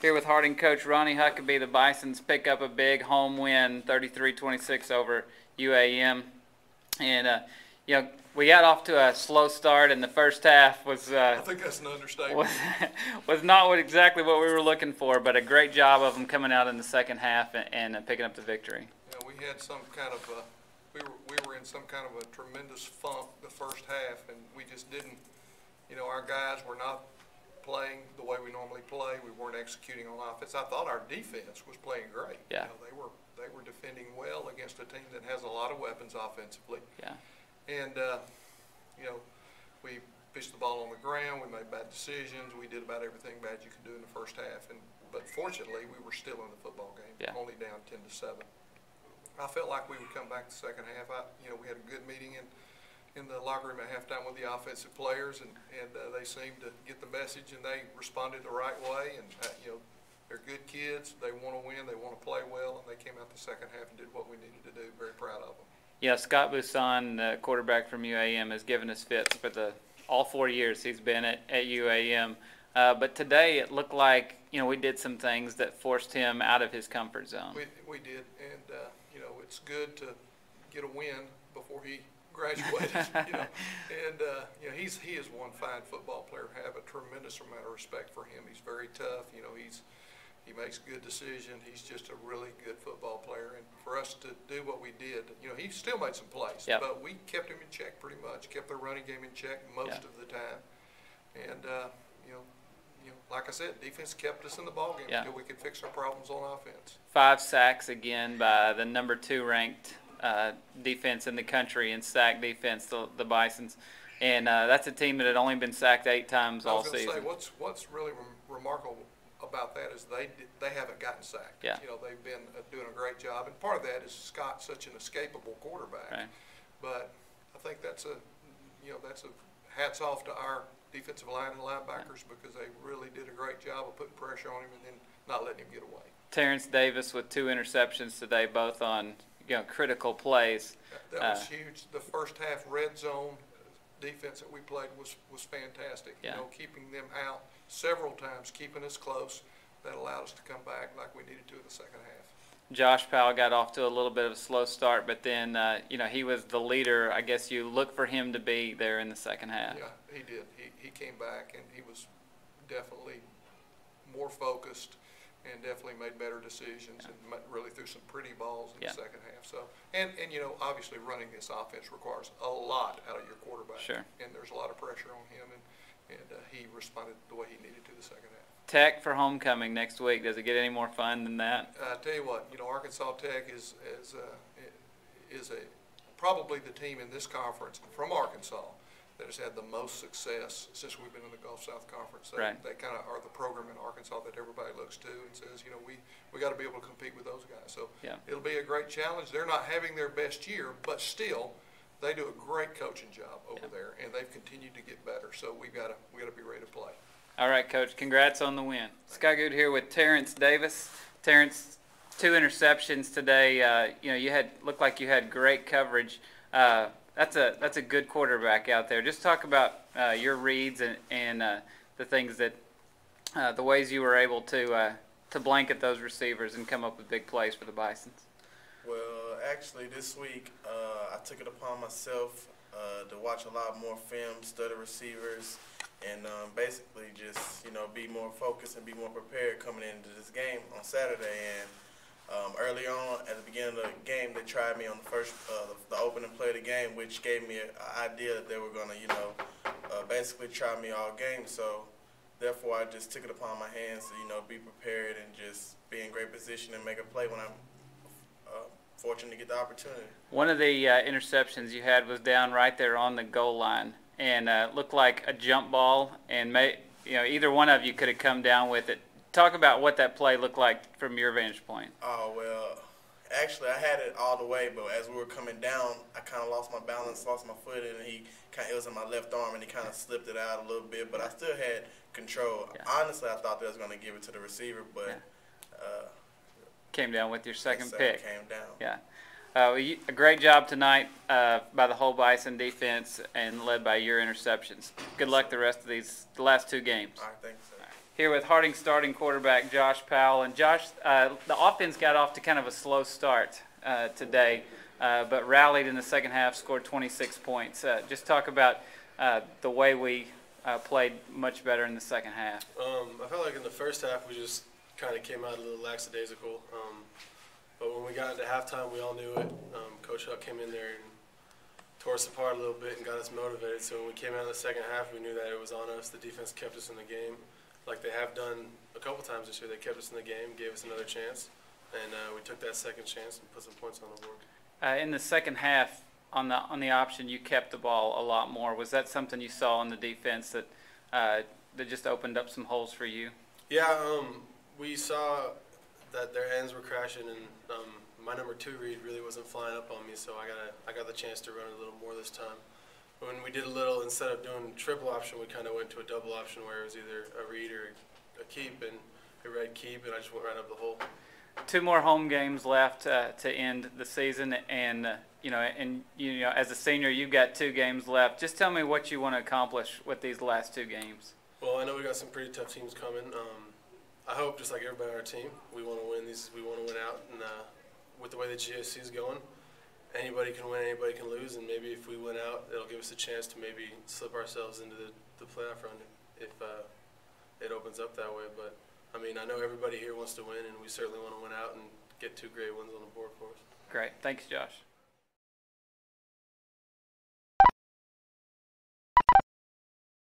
Here with Harding coach Ronnie Huckeba, the Bisons pick up a big home win, 33-26 over UAM. And, uh, you know, we got off to a slow start in the first half was, I uh, think that's an understatement. was, was not what, exactly what we were looking for, but a great job of them coming out in the second half and, and uh, picking up the victory. Yeah, we had some kind of, we were, we were in some kind of a tremendous funk the first half, and we just didn't, you know, our guys were not playing the way we normally play. We weren't executing on offense. I thought our defense was playing great. Yeah. You know, they were, they were defending well against a team that has a lot of weapons offensively. Yeah. And, uh, you know, we pitched the ball on the ground, we made bad decisions, we did about everything bad you could do in the first half. And, but fortunately, we were still in the football game, Yeah. only down ten to seven. I felt like we would come back the second half. I, you know, we had a good meeting in, in the locker room at halftime with the offensive players and, and, uh, they seemed to get the message and they responded the right way and, uh, you know, they're good kids, they wanna win, they wanna play well, and they came out the second half and did what we needed to do. Very proud of them. Yeah, Scott Busan, the quarterback from UAM, has given us fits for the all four years he's been at, at UAM. Uh, but today it looked like you know we did some things that forced him out of his comfort zone. We, we did, and, uh, you know, it's good to get a win before he graduated, you know. And, uh, you know, he's, he is one fine football player, have a tremendous amount of respect for him. He's very tough, you know, he's, he makes good decisions. He's just a really good football player. And for us to do what we did, you know, he still made some plays. Yep. But we kept him in check pretty much, kept their running game in check most Yeah. of the time. And, uh, you know, you know, like I said, defense kept us in the ballgame Yeah. until we could fix our problems on offense. Five sacks again by the number two ranked uh, defense in the country in sack defense, the, the Bisons, and uh, that's a team that had only been sacked eight times I all season. say, what's, what's really rem- remarkable about that is they, they haven't gotten sacked. Yeah. You know, they've been uh, doing a great job, and part of that is Scott's such an escapable quarterback. Right. But I think that's a, you know, that's a hats off to our defensive line and linebackers because they really did a great job of putting pressure on him and then not letting him get away. Terrence Davis with two interceptions today, both on you know critical plays. That- That was Uh, huge. The first half red zone defense that we played was, was fantastic. You know, keeping them out several times, keeping us close. That allowed us to come back like we needed to in the second half. Josh Powell got off to a little bit of a slow start, but then uh, you know he was the leader. I guess you look for him to be there in the second half. Yeah, he did. He, he came back and he was definitely more focused and definitely made better decisions and really threw some pretty balls in Yeah. the second half. So, and, and you know, obviously running this offense requires a lot out of your quarterback. Sure. And there's a lot of pressure on him and, and uh, he responded the way he needed to the second half. Tech for homecoming next week. Does it get any more fun than that? Uh, I tell you what, you know, Arkansas Tech is, is, uh, is a, probably the team in this conference from Arkansas that has had the most success since we've been in the Gulf South Conference. They, Right. they kind of are the program in Arkansas that everybody looks to and says, you know, we, we got to be able to compete with those guys. So Yeah. it'll be a great challenge. They're not having their best year, but still, they do a great coaching job over Yeah. there, and they've continued to get better. So we got to, we got to be ready to play. All right, Coach. Congrats on the win. Sky Good here with Terrence Davis. Terrence, two interceptions today. Uh, you know, you had looked like you had great coverage. Uh, that's a that's a good quarterback out there. Just talk about uh, your reads and and uh, the things that uh, the ways you were able to uh, to blanket those receivers and come up with big plays for the Bisons. Well, actually, this week uh, I took it upon myself uh, to watch a lot more film, study receivers, and um, basically just you know be more focused and be more prepared coming into this game on Saturday. And um, early on at the beginning of the game, they tried me on the first, uh, the, the opening play of the game, which gave me an idea that they were gonna you know uh, basically try me all game. So. Therefore, I just took it upon my hands to, you know, be prepared and just be in great position and make a play when I'm uh, fortunate to get the opportunity. One of the uh, interceptions you had was down right there on the goal line, and uh, looked like a jump ball. And may, you know, either one of you could have come down with it. Talk about what that play looked like from your vantage point. Oh well, actually I had it all the way, but as we were coming down, I kind of lost my balance, lost my foot, and he kind it was in my left arm, and he kind of slipped it out a little bit, but I still had control. Yeah. Honestly, I thought they was going to give it to the receiver, but Yeah. uh, Came down with your second pick. came down. Yeah. Uh, well, you, a great job tonight uh, by the whole Bison defense and led by your interceptions. Good luck the rest of these, the last two games. All right, thanks. Here with Harding starting quarterback Josh Powell. And Josh, uh, the offense got off to kind of a slow start uh, today, uh, but rallied in the second half, scored 26 points. Uh, just talk about uh, the way we uh, played much better in the second half. Um, I felt like in the first half we just kind of came out a little lackadaisical. Um, but when we got into halftime, we all knew it. Um, Coach Huck came in there and tore us apart a little bit and got us motivated. So when we came out in the second half, we knew that it was on us. The defense kept us in the game, like they have done a couple times this year. They kept us in the game, gave us another chance, and uh, we took that second chance and put some points on the board. Uh, in the second half, on the on the option, you kept the ball a lot more. Was that something you saw on the defense that uh, that just opened up some holes for you? Yeah, um, we saw that their ends were crashing, and um, my number two read really wasn't flying up on me, so I got a, I got the chance to run a little more this time. When we did a little, instead of doing triple option, we kind of went to a double option where it was either a read or a keep, and a read keep, and I just went right up the hole. Two more home games left uh, to end the season, and uh, you know, and you know, as a senior, you've got two games left. Just tell me what you want to accomplish with these last two games. Well, I know we got some pretty tough teams coming. Um, I hope, just like everybody on our team, we want to win these. We want to win out, and uh, with the way the GSC is going, anybody can win, anybody can lose, and maybe if we win out, it'll give us a chance to maybe slip ourselves into the, the playoff run if uh, it opens up that way. But I mean, I know everybody here wants to win, and we certainly want to win out and get two great wins on the board for us. Great, thanks, Josh.